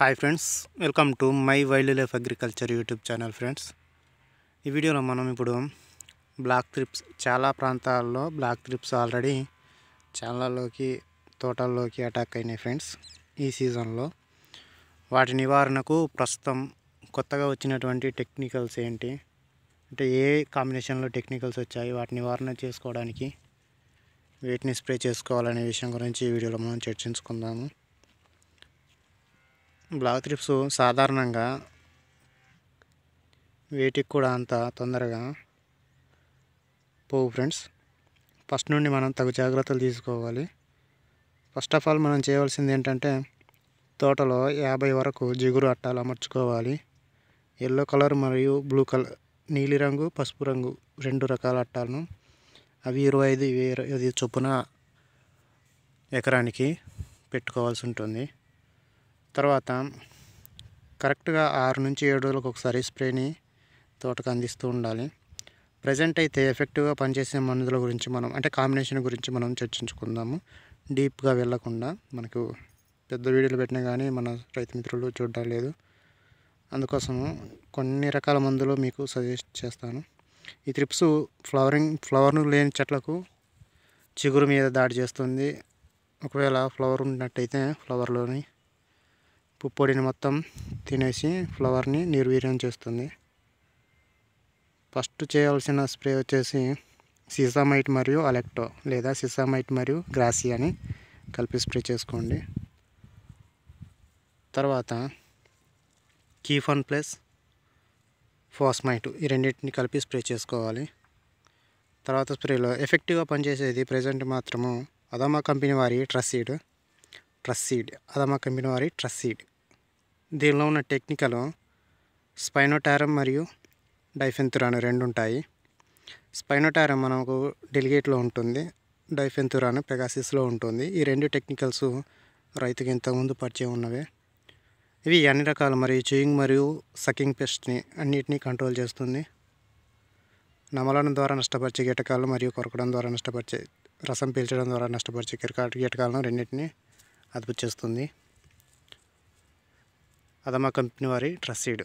Hi friends welcome to my wildlife agriculture YouTube channel friends ఈ వీడియోలో మనం ఇప్పుడు బ్లాక్ త్రిప్స్ చాలా ప్రాంతాల్లో బ్లాక్ త్రిప్స్ ఆల్రెడీ చాలాలోకి తోటల్లోకి అటాక్ అయినాయి ఫ్రెండ్స్ ఈ సీజన్లో వాటి నివారణకు ప్రస్తుతం కొత్తగా వచ్చినటువంటి టెక్నికల్స్ ఏంటి? అంటే ఏ కాంబినేషన్లో టెక్నికల్స్ వచ్చాయి? వాటి నివారణ చేసుకోవడానికి వీటిని స్ప్రే చేసుకోవాలనే విషయం గురించి ఈ వీడియోలో మనం చర్చించుకుందాము. బ్లాక్ త్రిప్స్ సాధారణంగా వేటికి కూడా అంత తొందరగా పోవు ఫ్రెండ్స్. ఫస్ట్ నుండి మనం తగు జాగ్రత్తలు తీసుకోవాలి. ఫస్ట్ ఆఫ్ ఆల్ మనం చేయవలసింది ఏంటంటే తోటలో యాభై వరకు జిగురు అట్టాలు అమర్చుకోవాలి. ఎల్లో కలర్ మరియు బ్లూ కలర్ నీలిరంగు పసుపు రంగు రెండు రకాల అట్టాలను అవి ఇరవై ఐదు ఇరవై ఐదు చొప్పున ఎకరానికి పెట్టుకోవాల్సి ఉంటుంది. తర్వాత కరెక్ట్గా ఆరు నుంచి ఏడు రోజులకు ఒకసారి స్ప్రేని తోటకు అందిస్తూ ఉండాలి. ప్రజెంట్ అయితే ఎఫెక్టివ్గా పనిచేసే మందుల గురించి మనం అంటే కాంబినేషన్ గురించి మనం చర్చించుకుందాము. డీప్గా వెళ్ళకుండా మనకు పెద్ద వీడియోలు పెట్టినా కానీ మన రైతు మిత్రులు చూడడం లేదు. అందుకోసము కొన్ని రకాల మందులు మీకు సజెస్ట్ చేస్తాను. ఈ త్రిప్స్ ఫ్లవరింగ్ ఫ్లవర్ను లేని చెట్లకు చిగురు మీద దాడి చేస్తుంది. ఒకవేళ ఫ్లవర్ ఉన్నట్టయితే ఫ్లవర్లోని పుప్పొడిని మొత్తం తినేసి ఫ్లవర్ని నిర్వీర్యం చేస్తుంది. ఫస్ట్ చేయాల్సిన స్ప్రే వచ్చేసి సిసామైట్ మరియు అలెక్టో లేదా సిసామైట్ మరియు గ్రాసి అని కలిపి స్ప్రే చేసుకోండి. తర్వాత కీఫన్ ప్లస్ ఫాస్మైట్ ఈ రెండింటిని కలిపి స్ప్రే చేసుకోవాలి. తర్వాత స్ప్రేలో ఎఫెక్టివ్గా పనిచేసేది ప్రజెంట్ మాత్రము అదమా కంపెనీ వారి ట్రస్సీడ్. ట్రస్సీడ్. అదమా కంపెనీ వారి ట్రస్సీడ్. దీనిలో ఉన్న టెక్నికలు స్పైనోటారం మరియు డైఫెన్తురాన్ రెండు ఉంటాయి. స్పైనోటారం మనకు డెలిగేట్లో ఉంటుంది డైఫెంతురాను పెగాసిస్లో ఉంటుంది. ఈ రెండు టెక్నికల్స్ రైతుకి ఇంతకుముందు పరిచయం ఉన్నవే. ఇవి అన్ని రకాల మరియు చూయింగ్ మరియు సకింగ్ పెస్ట్ని అన్నిటినీ కంట్రోల్ చేస్తుంది. నమలడం ద్వారా నష్టపరిచే కీటకాలు మరియు కొరకడం ద్వారా నష్టపరిచే రసం పీల్చడం ద్వారా నష్టపరిచే కీటకాలను రెండింటిని అదుపు చేస్తుంది. అదమ్మ కంపెనీ వారి ట్రస్సీడ్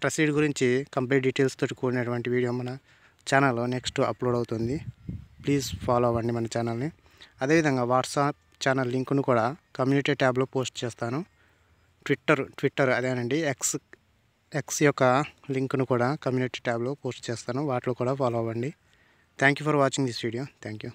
ట్రస్సీడ్ గురించి కంప్లీట్ డీటెయిల్స్ తోటి కూడినటువంటి వీడియో మన ఛానల్లో నెక్స్ట్ అప్లోడ్ అవుతుంది. ప్లీజ్ ఫాలో అవ్వండి మన ఛానల్ని. అదేవిధంగా వాట్సాప్ ఛానల్ లింక్ను కూడా కమ్యూనిటీ ట్యాబ్లో పోస్ట్ చేస్తాను. ట్విట్టర్ ట్విట్టర్ అదేనండి ఎక్స్ ఎక్స్ యొక్క లింక్ను కూడా కమ్యూనిటీ ట్యాబ్లో పోస్ట్ చేస్తాను. వాటిలో కూడా ఫాలో అవ్వండి. Thank you for watching this video. Thank you.